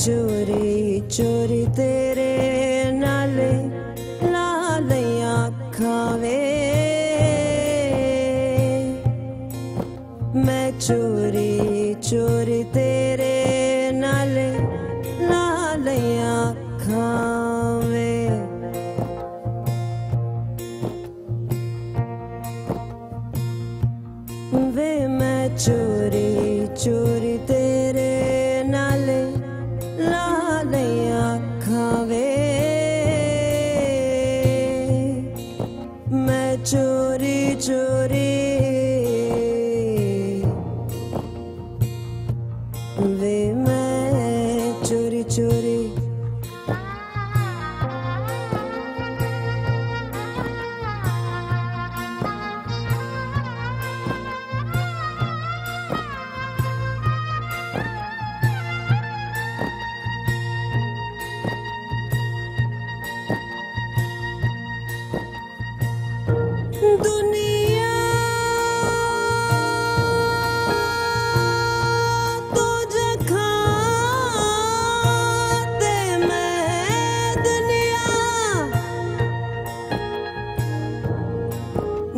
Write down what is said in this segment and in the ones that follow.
चोरी चोरी तेरे नाले लाल अखां वे। मैं चोरी चोरी तेरे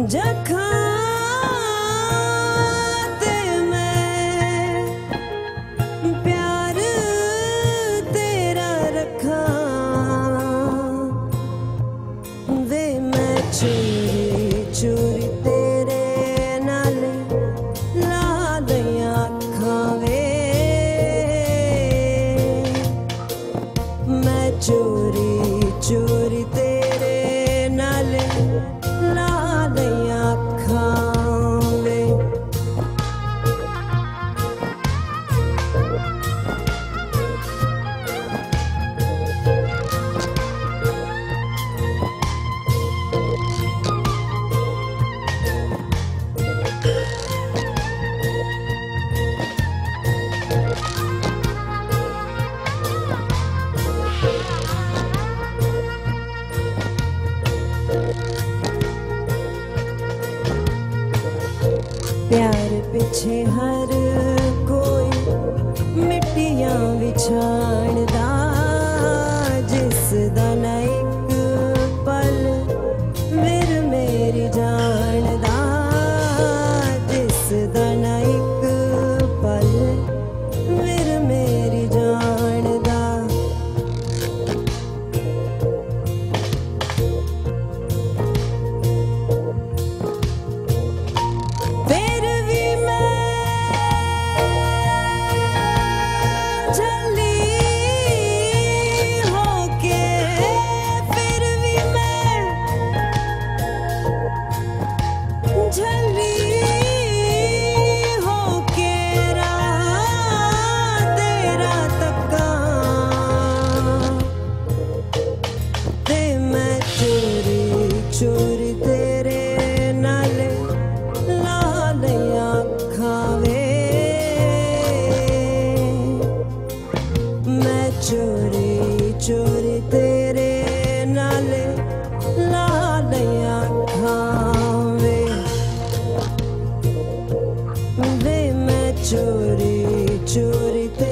जखाते मैं। प्यार तेरा रखा वे मैं चोरी चोरी प्यार पीछे हर चोरी चोरी ते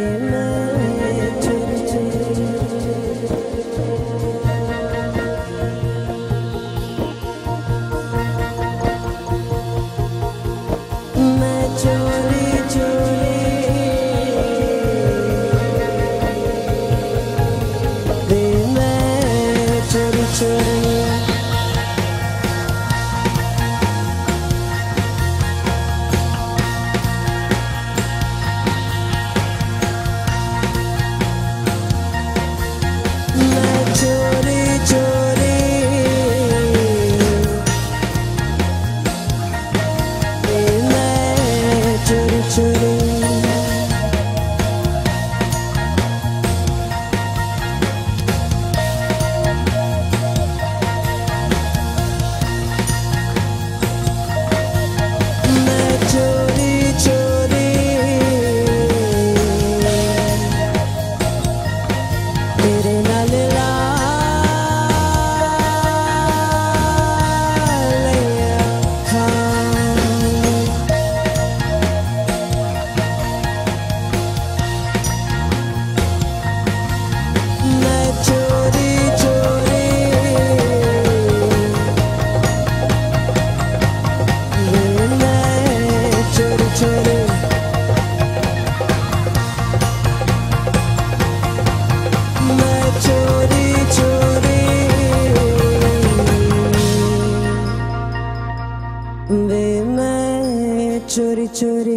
চোরে